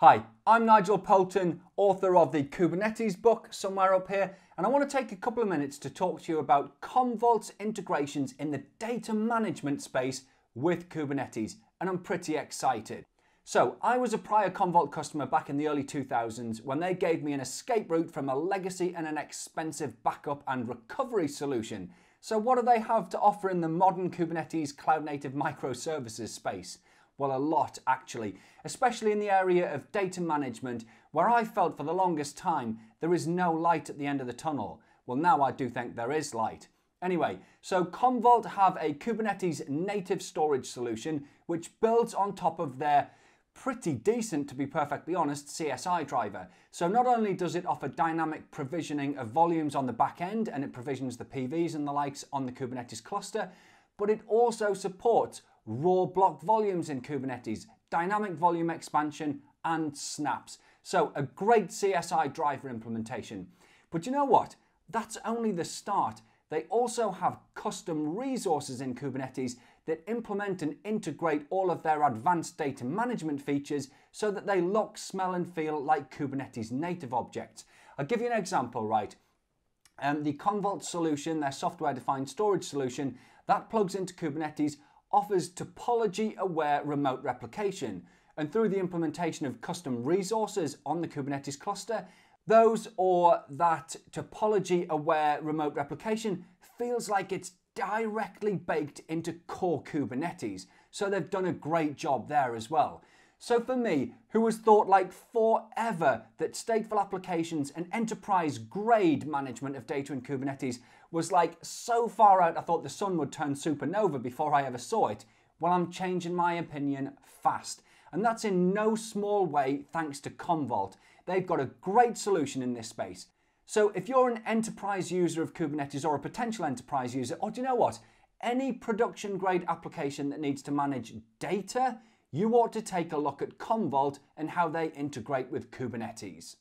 Hi, I'm Nigel Poulton, author of the Kubernetes book, somewhere up here, and I want to take a couple of minutes to talk to you about Commvault's integrations in the data management space with Kubernetes, and I'm pretty excited. So, I was a prior Commvault customer back in the early 2000s when they gave me an escape route from a legacy and an expensive backup and recovery solution. So, what do they have to offer in the modern Kubernetes cloud native microservices space? Well, a lot actually, especially in the area of data management, where I felt for the longest time there is no light at the end of the tunnel. Well, now I do think there is light. Anyway, so Commvault have a Kubernetes native storage solution which builds on top of their pretty decent, to be perfectly honest, CSI driver. So not only does it offer dynamic provisioning of volumes on the back end and it provisions the PVs and the likes on the Kubernetes cluster, but it also supports raw block volumes in Kubernetes, dynamic volume expansion, and snaps. So a great CSI driver implementation. But you know what? That's only the start. They also have custom resources in Kubernetes that implement and integrate all of their advanced data management features so that they look, smell, and feel like Kubernetes native objects. I'll give you an example, right? Um, the Commvault solution, their software defined storage solution, that plugs into Kubernetes offers topology aware remote replication. And through the implementation of custom resources on the Kubernetes cluster, those or that topology aware remote replication feels like it's directly baked into core Kubernetes. So they've done a great job there as well. So for me, who has thought like forever that stateful applications and enterprise grade management of data in Kubernetes was like so far out I thought the sun would turn supernova before I ever saw it, well I'm changing my opinion fast. And that's in no small way thanks to Commvault. They've got a great solution in this space. So if you're an enterprise user of Kubernetes or a potential enterprise user, or do you know what? Any production grade application that needs to manage data you ought to take a look at Commvault and how they integrate with Kubernetes.